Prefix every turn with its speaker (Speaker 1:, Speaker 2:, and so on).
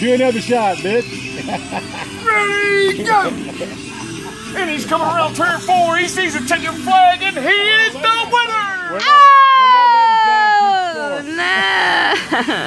Speaker 1: Do another shot, bitch.
Speaker 2: Ready, go! and he's coming around turn four. He sees a taking flag, and he is the winner!
Speaker 3: Oh, no!